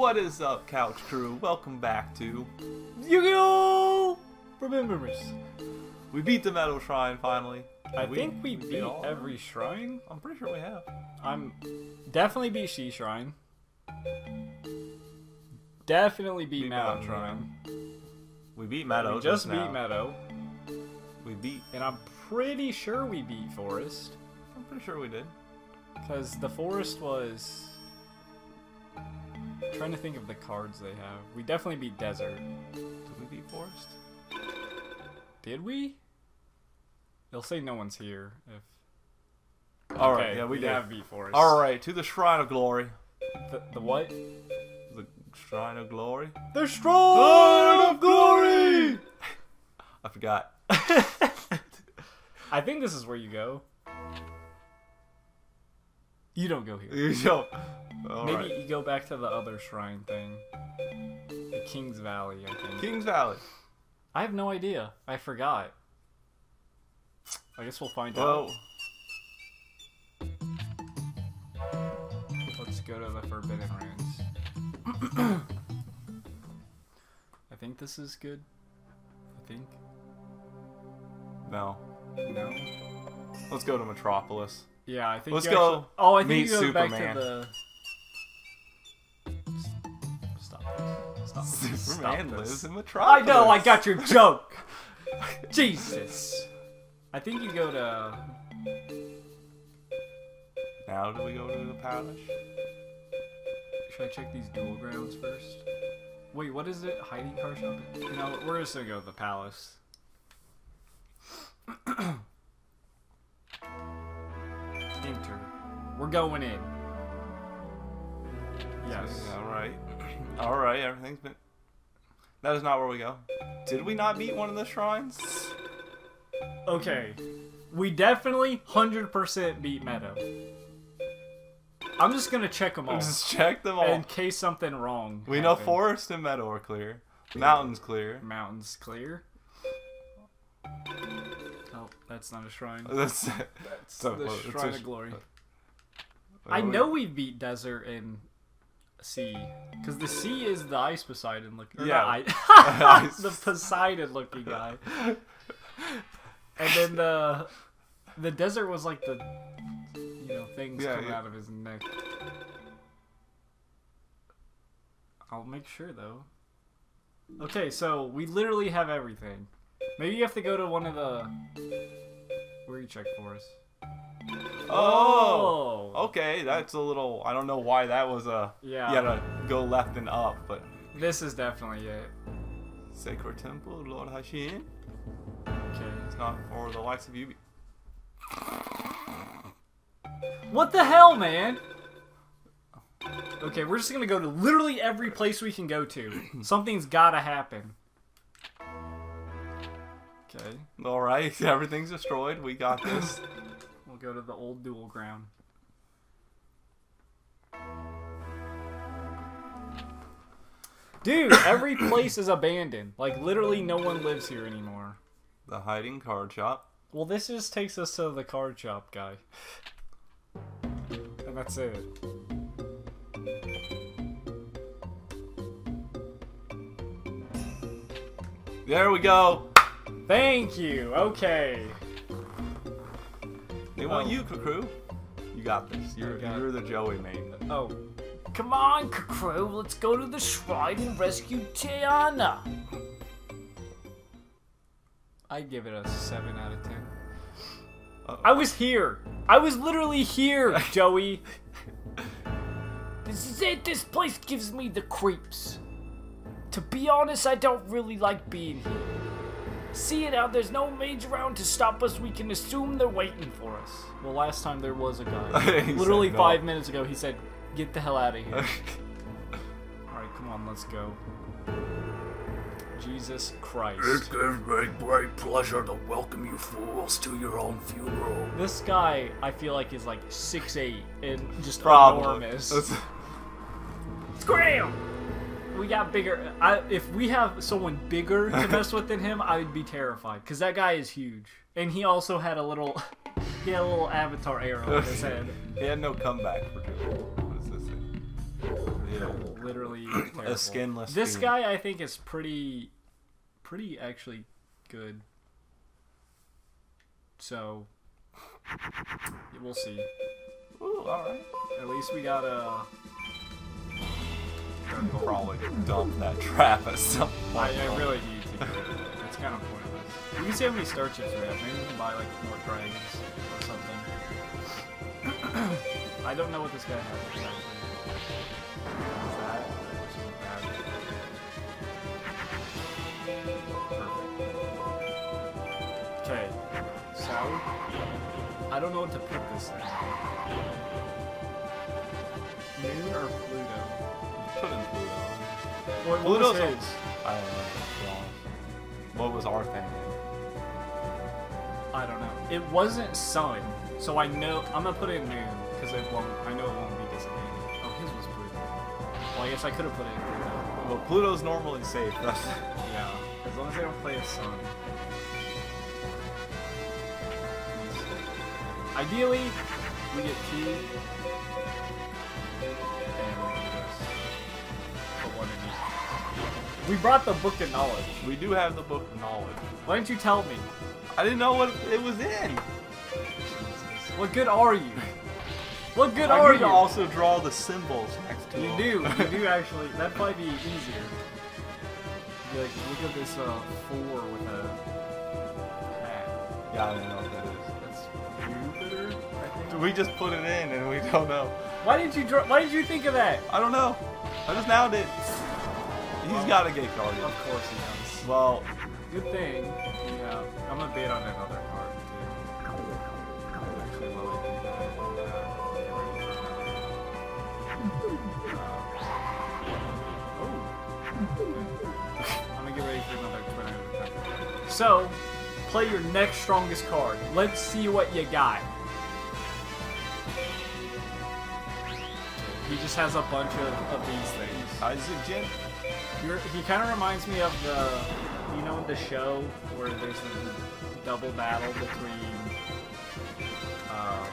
What is up, Couch Crew? Welcome back to Yu-Gi-Oh! Remembers. We beat the Meadow Shrine finally. I think we beat all- every shrine. I'm pretty sure we have. I'm definitely beat She Shrine. Definitely beat Beat Meadow Meadow, Shrine. We beat Meadow. We just now. beat Meadow, We beat. and I'm pretty sure we beat Forest I'm pretty sure we did. because the Forest was. Trying to think of the cards they have. We definitely beat Desert. Did we beat Forest? Did we? They'll say no one's here if. All right. Okay, yeah, we, we did. have beat Forest. All right, to the Shrine of Glory. The, the what? The Shrine of Glory. The Shrine of Glory! I forgot. I think this is where you go. You don't go here. Yo. All Maybe right. you go back to the other shrine thing. The King's Valley, I think. Kings Valley. I have no idea. I forgot. I guess we'll find out. Let's go to the Forbidden Ruins. I think this is good. I think. no. No. Let's go to Metropolis. Yeah, I think. Let's go Actually, oh, I think meet you go back to the. Oh, Superman Stop lives this. in I know, I got your joke. Jesus. I think you go to. Now do we go to the palace? Should I check these duel grounds first? Wait, what is it? Hiding car shop? No, we're just gonna go to the palace. Enter. We're going in. Yes. All right. All right. Everything's been. That is not where we go. Did we not beat one of the shrines? Okay. We definitely 100% beat Meadow. I'm just gonna check them all. Just check them all. In case something wrong. we know forest and meadow are clear. Mountains clear. Mountains clear. Oh, that's not a shrine. That's. That's so- the it's Shrine a- of Glory. Uh, I oh, know we beat Desert and Sea. Because the sea is the Ice Poseidon looking. Yeah. I, the Poseidon looking guy. And then the the desert was like the you know things Yeah, coming yeah. out of his neck. I'll make sure though. Okay, so we literally have everything. Maybe you have to go to one of the where you check for us. Oh. Okay, that's a little. I don't know why that was a. Yeah. You gotta go left and up, but. This is definitely it. Sacred Temple, Lord Hashin. Okay. It's not for the likes of you. What the hell, man? Okay, we're just gonna go to literally every place we can go to. Something's gotta happen. Okay, All right, everything's destroyed. We got this. go to the old duel ground. Dude, every place is abandoned. Like, literally, no one lives here anymore. the hiding card shop. Well, this just takes us to the card shop guy. And that's it. There we go. Thank you. Okay. They want Oh. you, crew. You got this. You're got you're the Joey main. Oh, Come on, crew, let's go to the shrine and rescue Teana. I'd give it a 7 out of 10. Uh-oh. I was here. I was literally here, Joey. This is it, this place gives me the creeps. To be honest, I don't really like being here. See it out, there's no mage around to stop us, we can assume they're waiting for us. Well, last time there was a guy. Literally said no. five minutes ago, he said, "Get the hell out of here." All right, come on, let's go. Jesus Christ. It gives me great pleasure to welcome you fools to your own funeral. This guy, I feel like, is like 6'8 and just Probably. enormous. That's- Scram! We got bigger. I, if we have someone bigger to mess with than him, I would be terrified. Because that guy is huge. And he also had a little. He had a little avatar arrow on his head. he had no comeback for Joey. What is this thing? terrible. Literally a skinless This fiend. guy, I think, is pretty, pretty actually good. So, we'll see. Ooh, all right. At least we got a. Probably dump that trap at some I, point. I really need to get it. It's kind of pointless. We can see how many star chips we have. Maybe we can buy like more dragons or something. I don't know what this guy has exactly. Is that? Which isn't bad. Perfect. Okay. So I don't know what to put this in. Moon or Pluto? Put in Pluto. What, what Pluto's was his? I don't know. to be honest. What was our thing? I don't know. It wasn't sun, so I know I'm gonna put it in moon because it won't. I know it won't be disadvantage. Oh, his was Pluto. Well, I guess I could have put it in Pluto. Well, Pluto's normally safe. That's Yeah, as long as they don't play a sun. Ideally, we get two. We brought the book of knowledge. we do have the book of knowledge. Why didn't you tell me? I didn't know what it was in. What good are you? What good I are need you? to also draw the symbols next to You them. do. You do actually. That'd probably be easier. Be like, look at this uh, four with a hat. yeah, I don't know what that is. That's Jupiter, I think. We just put it in and we don't know. Why did you draw? Why did you think of that? I don't know. I just now did. He's got a gay card. Of course he does. Well, Good thing. Yeah, I'm gonna bid on another card too. Actually, while I do that, uh, oh. I'm gonna get ready for another Twitter. So, play your next strongest card. Let's see what you got. He just has a bunch of, of these things. Isaac Jin. He kind of reminds me of the, you know, the show where there's a double battle between um,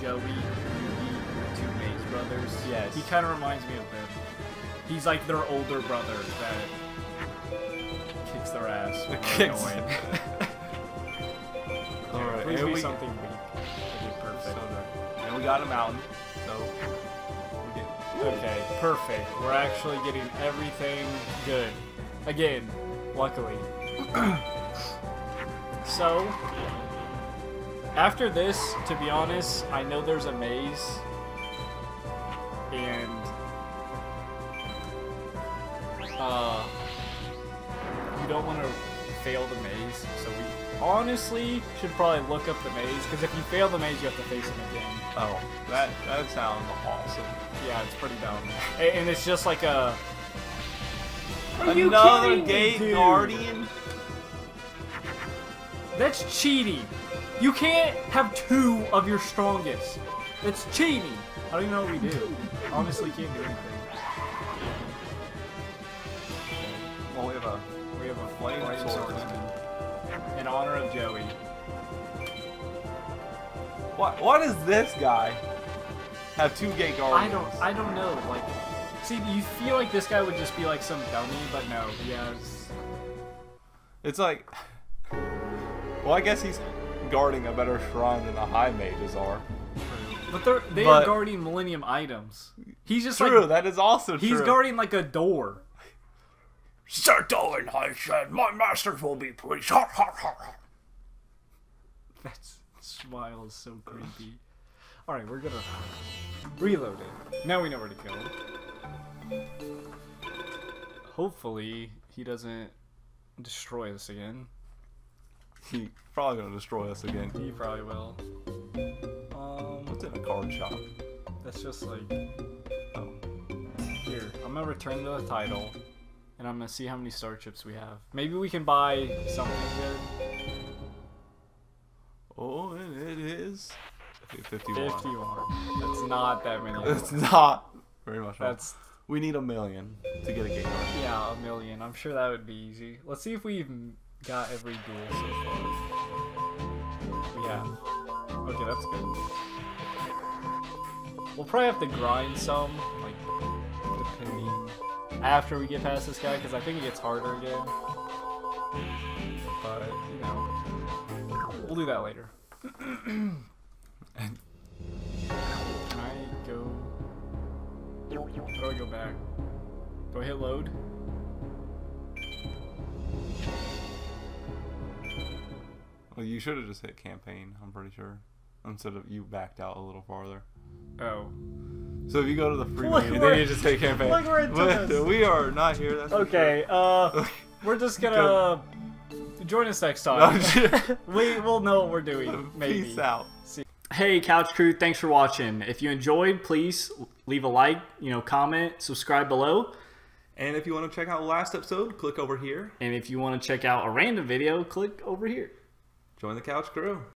Joey, Yugi, two Maze brothers. Yes. He kind of reminds me of them. He's like their older brother that kicks their ass. they're Kicks- All right, Please and be we, something weak. Perfect. and we got a mountain. So. Okay, perfect. We're actually getting everything good. Again, luckily. so, after this, to be honest, I know there's a maze. And, uh, you don't want to fail the maze. So, we honestly should probably look up the maze, because if you fail the maze, you have to face him again. Oh, that that sounds awesome. Yeah, it's pretty dumb. A- And it's just like a. Are you Another kidding me, gate guardian. That's cheating. You can't have two of your strongest. That's cheating. I don't even know what we do. Honestly, can't do anything. Honor of Joey. what? What does this guy have two gate I don't. I don't know. Like, see, you feel like this guy would just be like some dummy, but no, he has. It's like. Well, I guess he's guarding a better shrine than the high mages are. But they're they But- are guarding Millennium items. He's just True, like that is also true. he's guarding like a door. Settle in, I said. My masters will be pleased. Ha, ha, ha, ha. That smile is so creepy. Alright, we're gonna reload it. Now we know where to go. Hopefully, he doesn't destroy us again. He's probably gonna destroy us again. He probably will. Um, What's in a card shop? that's just like. Oh. Here, I'm gonna return to the title, and I'm gonna see how many star chips we have. Maybe we can buy something good. Oh, it it is 51. 51. That's not that many. It's not very much. That's we need a million to get a guard. Yeah, a million. I'm sure that would be easy. Let's see if we've got every duel so far. We have. Okay, that's good. We'll probably have to grind some, like, after we get past this guy, because I think it gets harder again. But, you know, we'll do that later. Can I go? How do I go back? Do I hit load? Well, you should have just hit campaign. I'm pretty sure, instead of you backed out a little farther. Oh. So if you go to the free Look menu, then you just take campaign. look where it took But us. we are not here. That's for Okay, uh, we're just gonna join us next time. No, we will know what we're doing. Maybe. Peace out. Hey, Couch Crew, thanks for watching. If you enjoyed, please leave a like, you know, comment, subscribe below. And if you want to check out last episode, click over here. And if you want to check out a random video, click over here. Join the couch crew.